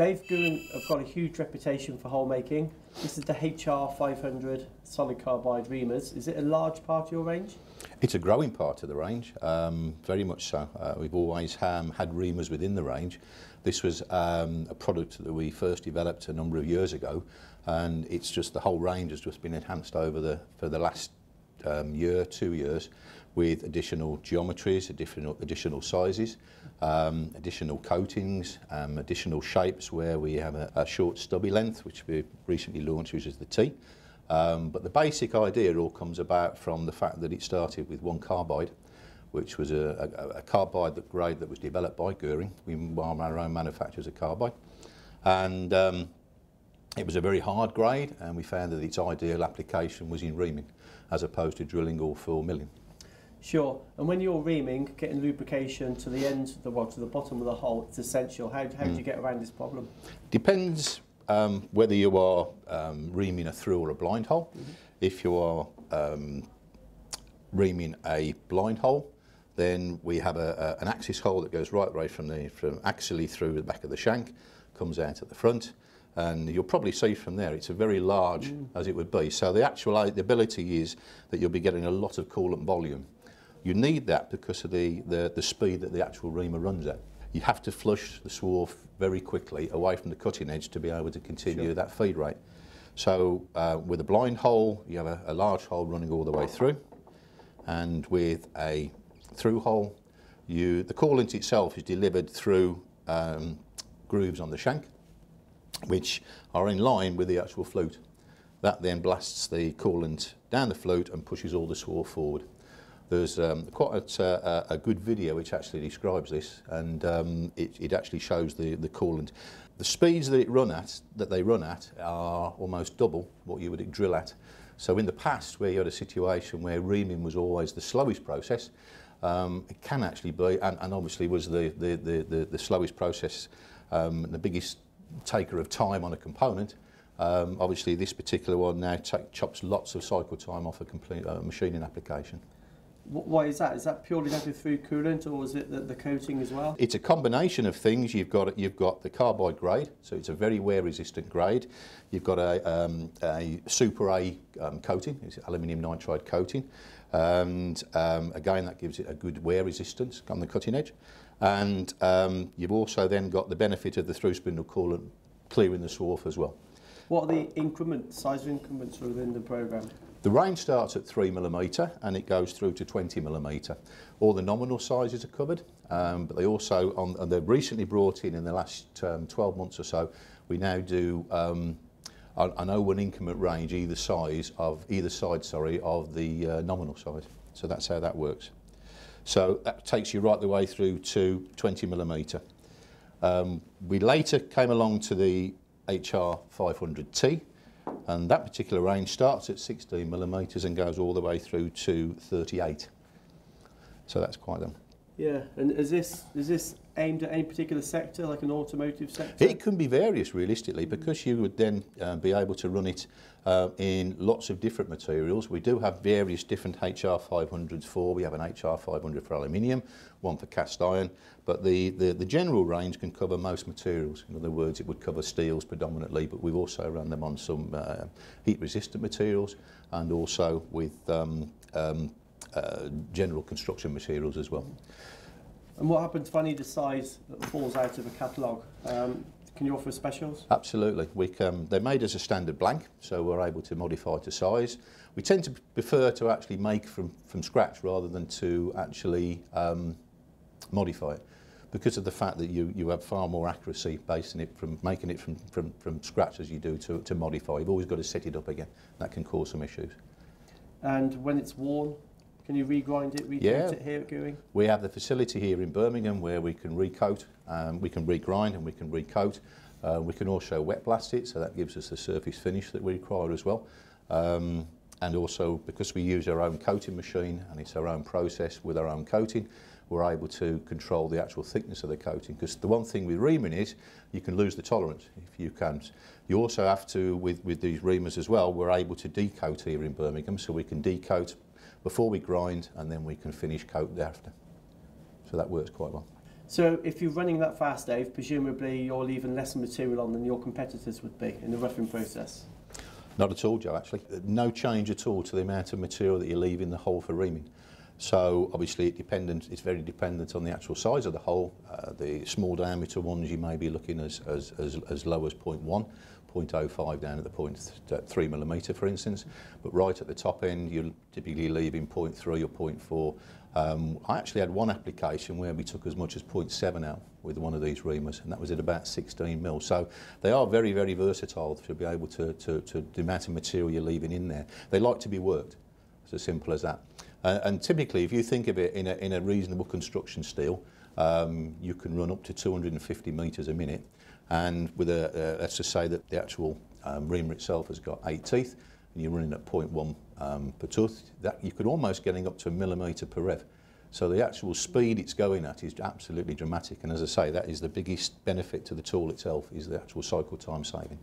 Dave Guhring have got a huge reputation for hole making. This is the HR 500 solid carbide reamers. Is it a large part of your range? It's a growing part of the range, um, very much so. Uh, we've always um, had reamers within the range. This was um, a product that we first developed a number of years ago, and it's just the whole range has just been enhanced over the for the last um, year, two years, with additional geometries, additional additional sizes, um, additional coatings, um, additional shapes where we have a, a short stubby length, which we recently launched, which is the T. Um, but the basic idea all comes about from the fact that it started with one carbide, which was a, a, a carbide that grade that was developed by Guhring. We are our own manufacturers of carbide. And um, it was a very hard grade, and we found that its ideal application was in reaming, as opposed to drilling or fill milling. Sure. And when you're reaming, getting lubrication to the end, of the, well, to the bottom of the hole, it's essential. How, how mm. do you get around this problem? Depends um, whether you are um, reaming a through or a blind hole. Mm -hmm. If you are um, reaming a blind hole, then we have a, a, an axis hole that goes right right from the from axially through the back of the shank, comes out at the front, and you'll probably see from there it's a very large mm. as it would be. So the actual the ability is that you'll be getting a lot of coolant volume. You need that because of the, the, the speed that the actual reamer runs at. You have to flush the swarf very quickly away from the cutting edge to be able to continue sure. that feed rate. So uh, with a blind hole, you have a, a large hole running all the way through. And with a through hole, you, the coolant itself is delivered through um, grooves on the shank, which are in line with the actual flute. That then blasts the coolant down the flute and pushes all the swarf forward. There's um, quite a, a, a, good video which actually describes this, and um, it, it actually shows the, the coolant. The speeds that it run at, that they run at, are almost double what you would drill at. So in the past, where you had a situation where reaming was always the slowest process, um, it can actually be, and, and obviously was the, the, the, the, the slowest process, um, the biggest taker of time on a component. Um, obviously, this particular one now chops lots of cycle time off a complete uh, machining application. Why is that? Is that purely done through coolant, or is it the, the coating as well? It's a combination of things. You've got you've got the carbide grade, so it's a very wear-resistant grade. You've got a, um, a Super A um, coating, it's aluminium nitride coating, and um, again that gives it a good wear resistance on the cutting edge. And um, you've also then got the benefit of the through spindle coolant clearing the swarf as well. What are the increment, size increments within the program? The range starts at 3 millimetre and it goes through to 20 millimetre. All the nominal sizes are covered, um, but they also, on, and they've recently brought in in the last um, 12 months or so, we now do um, an O1 increment range either size of either side, sorry, of the uh, nominal size. So that's how that works. So that takes you right the way through to 20 millimetre. Um, we later came along to the HR 500T, and that particular range starts at 16 millimetres and goes all the way through to 38. So that's quite a... Yeah, and is this, is this aimed at any particular sector, like an automotive sector? It can be various, realistically, because you would then uh, be able to run it uh, in lots of different materials. We do have various different HR500s for. We have an HR500 for aluminium, one for cast iron, but the, the, the general range can cover most materials. In other words, it would cover steels predominantly, but we've also run them on some uh, heat-resistant materials and also with um, um, uh, general construction materials as well. And what happens if I need a size that falls out of a catalogue? Um, can you offer specials? Absolutely. We can, they're made as a standard blank, so we're able to modify to size. We tend to prefer to actually make from, from scratch rather than to actually um, modify it because of the fact that you, you have far more accuracy basing it from making it from, from, from scratch as you do to, to modify. You've always got to set it up again. That can cause some issues. And when it's worn, can you regrind it, recoat yeah. it here at Guhring? We have the facility here in Birmingham where we can recoat, um, we can regrind and we can recoat. Uh, we can also wet blast it, so that gives us the surface finish that we require as well. Um, and also because we use our own coating machine and it's our own process with our own coating, we're able to control the actual thickness of the coating. Because the one thing with reaming is you can lose the tolerance if you can't. You also have to, with, with these reamers as well, we're able to decoat here in Birmingham, so we can decoat before we grind and then we can finish coat after. So that works quite well. So if you're running that fast, Dave, presumably you're leaving less material on than your competitors would be in the roughing process. Not at all, Joe, actually. No change at all to the amount of material that you leave in the hole for reaming. So obviously it dependent, it's very dependent on the actual size of the hole. Uh, the small diameter ones you may be looking as, as, as, as low as 0.1, 0.05 down at the point th 3 millimetre for instance. But right at the top end you're typically leaving 0.3 or 0.4. Um, I actually had one application where we took as much as 0.7 out with one of these reamers and that was at about 16 mil. So they are very, very versatile to be able to, to, to the amount of material you're leaving in there. They like to be worked. It's as simple as that. Uh, and typically, if you think of it in a, in a reasonable construction steel, um, you can run up to 250 metres a minute. And with a, uh, let's just say that the actual um, reamer itself has got eight teeth, and you're running at 0.1 um, per tooth, that you could almost getting up to a millimetre per rev. So the actual speed it's going at is absolutely dramatic. And as I say, that is the biggest benefit to the tool itself, is the actual cycle time saving.